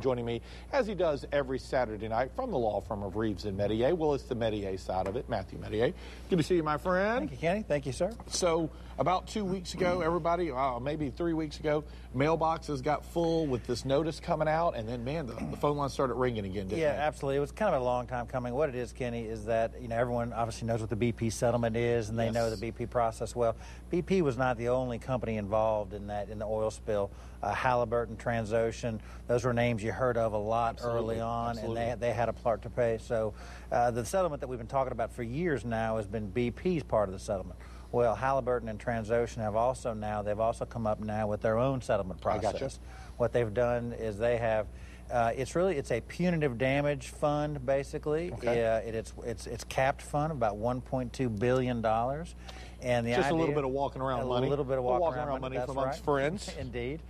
joining me as he does every Saturday night from the law firm of Reeves and Mestayer. Well, it's the Mestayer side of it, Matthew Mestayer. Good to see you, my friend. Thank you, Kenny. Thank you, sir. So, about two weeks ago, everybody, uh, maybe three weeks ago, mailboxes got full with this notice coming out, and then, man, the, the phone line started ringing again, didn't Yeah, it? absolutely. It was kind of a long time coming. What it is, Kenny, is that you know everyone obviously knows what the BP settlement is, and they Yes. know the BP process well. BP was not the only company involved in that in the oil spill. Uh, Halliburton, Transocean, those were names you heard of a lot Absolutely, early on, absolutely. and they they had a part to pay. So uh, the settlement that we've been talking about for years now has been BP's part of the settlement. Well, Halliburton and Transocean have also now they've also come up now with their own settlement I process. gotcha. What they've done is they have. Uh, it's really it's a punitive damage fund basically. Okay. Uh, it, it's it's it's capped fund about 1.2 billion dollars, and the Just a little bit of walking around a money. little bit of walking, walking around money that's amongst right. friends. Indeed.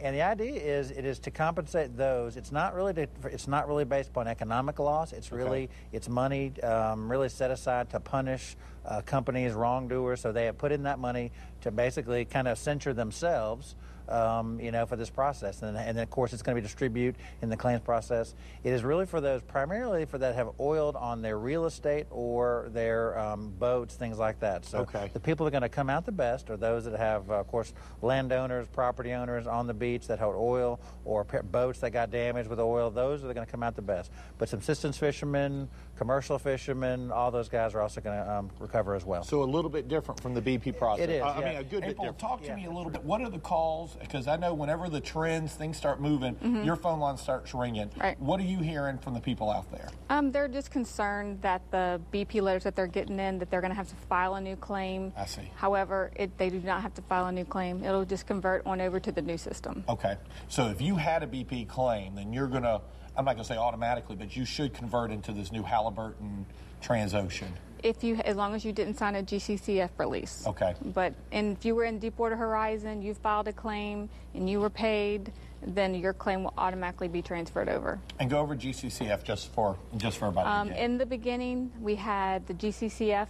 And the idea is it is to compensate those. It's not really to, it's not really based upon economic loss. It's really it's money um, really set aside to punish uh, companies wrongdoers. So they have put in that money to basically kind of censure themselves. Um, you know, for this process, and, and then of course it's going to be distributed in the claims process. It is really for those primarily for that have oiled on their real estate or their um, boats, things like that. So Okay. the people that are going to come out the best are those that have, uh, of course, landowners, property owners on the beach that hold oil or boats that got damaged with oil. Those are going to come out the best. But some subsistence fishermen, commercial fishermen, all those guys are also going to um, recover as well. So, a little bit different from the BP process. It is, I, I mean, a good bit April, different. talk to Yeah. me a little bit. What are the calls? Because I know whenever the trends, things start moving, your phone line starts ringing. Right. What are you hearing from the people out there? Um, they're just concerned that the BP letters that they're getting in that they're going to have to file a new claim. I see. However, it, they do not have to file a new claim. It'll just convert on over to the new system. Okay. So if you had a BP claim, then you're going to, I'm not going to say automatically, but you should convert into this new Halliburton Transocean. If you, as long as you didn't sign a GCCF release. Okay. But and if you were in Deepwater Horizon, you filed a claim and you were paid, then your claim will automatically be transferred over. And go over GCCF just for just for about. Um, in the beginning, we had the GCCF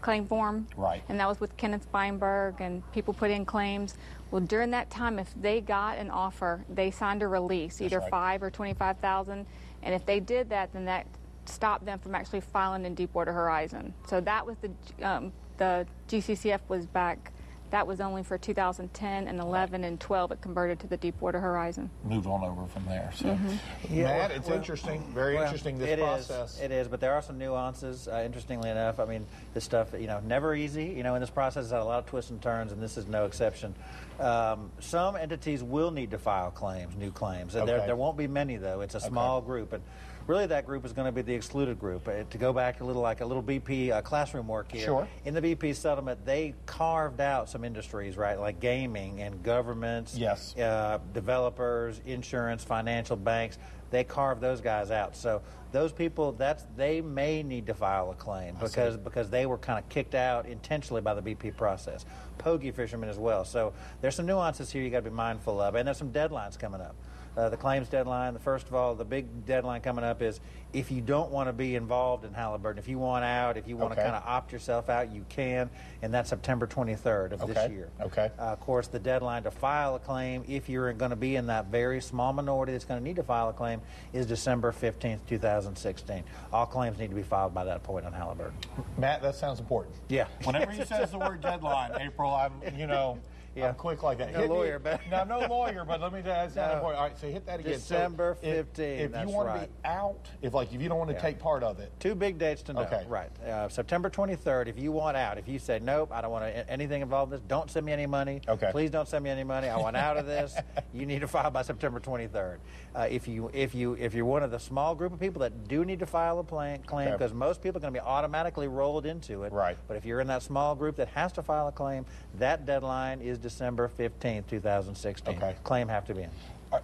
claim form. Right. And that was with Kenneth Feinberg, and people put in claims. Well, during that time, if they got an offer, they signed a release, either right. five or twenty-five thousand, and if they did that, then that stopped them from actually filing in Deepwater Horizon. So that was the um, the GCCF was back. That was only for 2010 and 11 and 12. It converted to the Deepwater Horizon. Move on over from there. So, Mm-hmm. Yeah, Matt, well- it's interesting. Very Well, interesting, this it is. process. It is, but there are some nuances. Uh, interestingly enough, I mean, this stuff, you know, never easy. You know, in this process, has had a lot of twists and turns, and this is no exception. Um, some entities will need to file claims, new claims. And There, Okay. there won't be many though. It's a small group, and really that group is going to be the excluded group. Uh, to go back a little, like a little BP uh, classroom work here. Sure. In the BP settlement, they carved out some industries, right, like gaming and governments Yes. uh, developers, insurance, financial banks. They carved those guys out. So those people, that's they may need to file a claim because because they were kind of kicked out intentionally by the BP process. Pogey fishermen as well. So there's some nuances here you got to be mindful of, and there's some deadlines coming up. Uh, the claims deadline, the first of all, the big deadline coming up is if you don't want to be involved in Halliburton, if you want out, if you want Okay. to kind of opt yourself out, you can, and that's September 23rd of this year. Okay. Uh, of course, the deadline to file a claim, if you're going to be in that very small minority that's going to need to file a claim, is December 15th, 2016. All claims need to be filed by that point on Halliburton. Matt, that sounds important. Yeah. whenever he says the word deadline, April, I'm You know, Yeah. I'm quick like that. No Hit me- lawyer, but- no, no lawyer, but let me tell you, that's not No. important. All right, so hit that again. So December if- 15, If, that's you want to be out, if like if you don't want to Yeah. take part of it, Two big dates to know. Okay. Right. Uh, September 23rd, if you want out, if you say, nope, I don't want to, anything involved in this, don't send me any money. Okay. Please don't send me any money. I want out of this. You need to file by September 23rd. Uh, if you if you if you're one of the small group of people that do need to file a plan, claim, Okay. because most people are going to be automatically rolled into it. Right. But if you're in that small group that has to file a claim, that deadline is December 15th, 2016. Okay. Claim have to be in.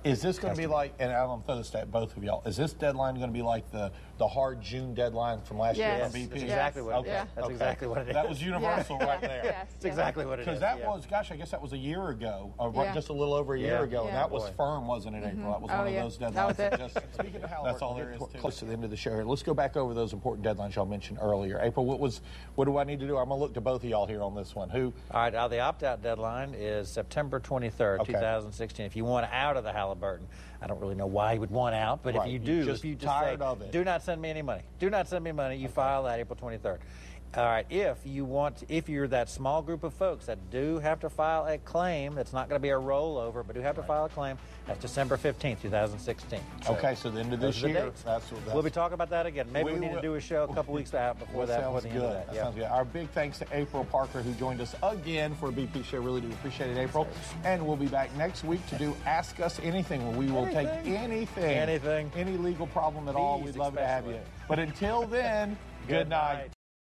Is this going to be like, and I'm going to throw this at both of y'all, is this deadline going to be like the, the hard June deadline from last Yes. year from That's BP? exactly what it is. Yeah. That's Okay. exactly what it is. That was universal right there. Yes. That's exactly what it is. Because that yeah. was, gosh, I guess that was a year ago, uh, Yeah. just a little over a year Yeah. ago, and Yeah. that was firm, wasn't it, April? That was Oh, one yeah. of those deadlines. That was it. just, Speaking of Halliburton, that's all there we're is. getting To close to the end of the show here. Let's go back over those important deadlines y'all mentioned earlier. April, what was, what do I need to do? I'm going to look to both of y'all here on this one. Who? All right, now the opt-out deadline is September 23rd, Okay. 2016. If you want out of the Halliburton. I don't really know why he would want out, but Right, if you do, just if you tired say, of it. do not send me any money, do not send me money, you file that April 23rd. All right, if you want, if you're that small group of folks that do have to file a claim, that's not going to be a rollover, but do have to file a claim, that's December 15th, 2016. So Okay, so the end of this year. That's what. That's, we'll be talking about that again. Maybe we, We need will- to do a show a couple weeks out before That that. Before sounds the good. end of that. That yeah. sounds good. Our big thanks to April Parker who joined us again for a BP show. Really do appreciate it, April. And we'll be back next week to do Ask Us Anything, where we will take Anything. anything, Anything. any legal problem at all. We'd love to have you. But until then, good night.